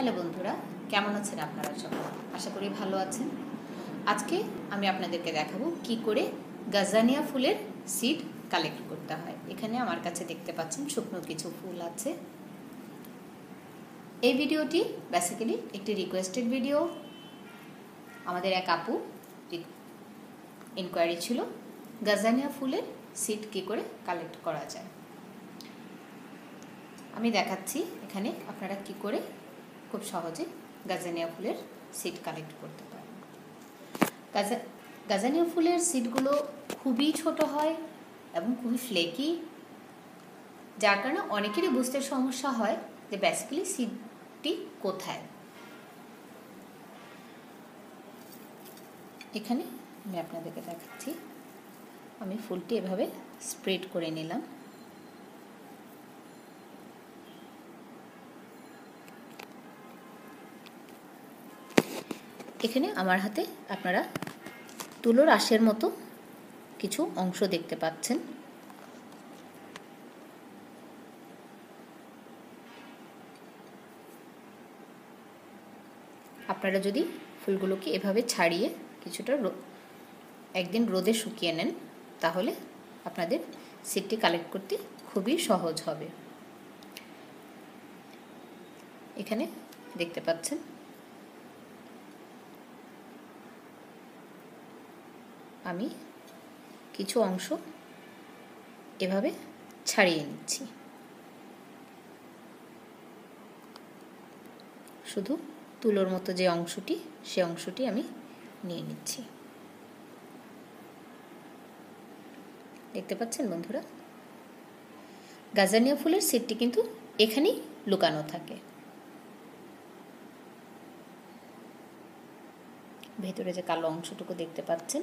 Hello বন্ধুরা, কেমন আছেন আপনারা সবাই? আশা করি ভালো আছেন। আজকে আমি আপনাদেরকে দেখাবো কি করে গাজানিয়া ফুলের সিড কালেক্ট করতে হয়। এখানে আমার কাছে দেখতে পাচ্ছেন শুকনো কিছু ফুল আছে। এই ভিডিওটি বেসিক্যালি একটি রিকোয়েস্টেড ভিডিও আমাদের এক আপু ইনকোয়ারি ছিল, গাজানিয়া ফুলের সিড কী করে কালেক্ট করা যায়? আমি দেখাচ্ছি এখানে আপনারা কি করে খুব সহজে গাজানিয়া ফুলের সিড কালেক্ট করতে পারেন। গাজা, গাজানিয়া ফুলের সিডগুলো খুবই ছোট হয় এবং খুবই ফ্লেকি যার কারণে অনেকেরই বুঝতে সমস্যা হয় যে বেসিক্যালি সিডটি কোথায়। এখানে আমি আপনাদেরকে দেখাচ্ছি। আমি ফুলটি এভাবে স্প্রেড করে নিলাম। এখানে আমার হাতে আপনারা তুলোর আশের মতো কিছু অংশ দেখতে পাচ্ছেন। আপনারা যদি ফুলগুলোকে এভাবে ছাড়িয়ে কিছুটা একদিন রোদে শুকিয়ে নেন, তাহলে আপনাদের সিটটি কালেক্ট করতে খুবই সহজ হবে। এখানে দেখতে পাচ্ছেন আমি কিছু অংশ এভাবে ছাড়িয়ে নিচ্ছি। শুধু তুলোর মতো যে অংশটি, সে অংশটি আমি নিয়ে নিচ্ছি। দেখতে পাচ্ছেন বন্ধুরা? গাজানিয়া ফুলের সিটটি কিন্তু এখানেই লুকানো থাকে। ভেতরে যে কালো অংশটুকু দেখতে পাচ্ছেন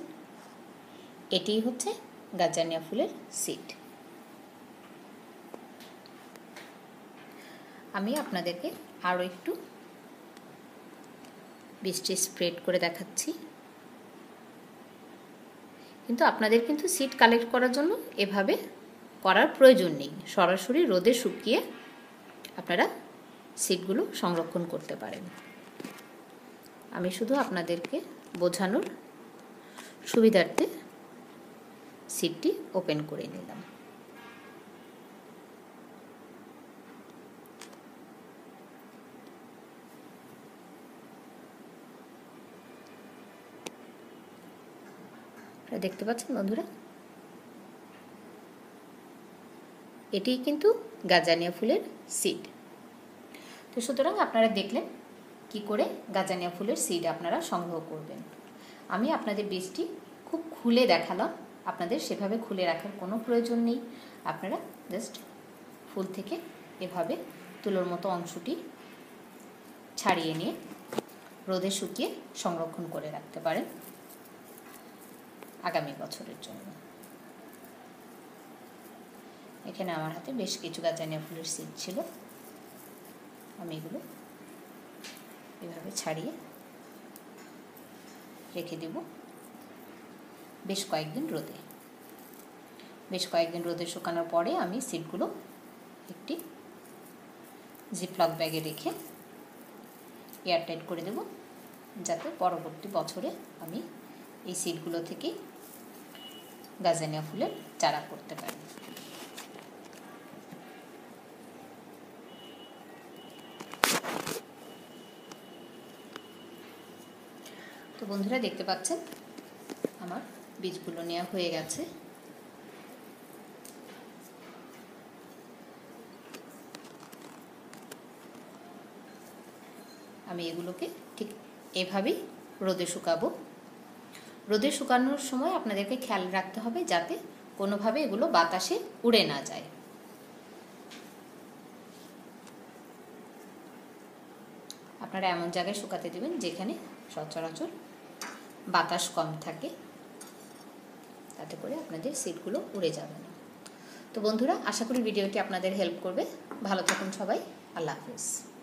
এটিই হচ্ছে গাজানিয়া ফুলের সিড আমি আপনাদেরকে আরও একটু বৃষ্টি স্প্রেড করে দেখাচ্ছি। কিন্তু আপনাদের কিন্তু সিড কালেক্ট করার জন্য এভাবে করার প্রয়োজন নেই। সরাসরি রোদে শুকিয়ে আপনারা সিডগুলো সংরক্ষণ করতে পারেন। আমি শুধু আপনাদেরকে বোঝানোর সুবিধার্থে সিটটি ওপেন করে নিলাম। দেখতে পাচ্ছেন বন্ধুরা? এটি কিন্তু গাজানিয়া ফুলের সিড। তো সুতরাং আপনারা দেখলেন কি করে গাজানিয়া ফুলের সিড আপনারা সংগ্রহ করবেন। আমি আপনাদের বীজটি খুব খুলে দেখালাম। আপনাদের সেভাবে খুলে রাখার কোনো প্রয়োজন নেই। আপনারা জাস্ট ফুল থেকে এভাবে তুলোর মতো অংশটি ছাড়িয়ে নিয়ে রোদে শুকিয়ে সংরক্ষণ করে রাখতে পারেন আগামী বছরের জন্য। এখানে আমার হাতে বেশ কিছু গাজানিয়া ফুলের সিট ছিল। আমি এগুলো এভাবে ছাড়িয়ে রেখে দেব। বেশ কয়েকদিন রোদে। বেশ কয়েকদিন রোদে শুকানোর পরে আমি সিটগুলো একটি জিপলক ব্যাগে রেখে এয়ারটাইট করে দেব, যাতে পরবর্তী বছরে আমি এই সিটগুলো থেকে গাজানিয়া ফুলের চারা করতে পারি। তো বন্ধুরা, দেখতে পাচ্ছেন আমার বীজগুলো নেওয়া হয়ে গেছে। আমি এগুলোকে ঠিক এভাবেই রোদে শুকাবো। রোদে শুকানোর সময় আপনাদেরকে খেয়াল রাখতে হবে যাতে কোনোভাবে এগুলো বাতাসে উড়ে না যায়। আপনারা এমন জায়গায় শুকাতে দেবেন যেখানে সচরাচর বাতাস কম থাকে। তাতে করে আপনাদের সিটগুলো উড়ে যাবে। না তো বন্ধুরা, আশা করি ভিডিওটি আপনাদের হেল্প করবে। ভালো থাকুন সবাই। আল্লাহ হাফিজ।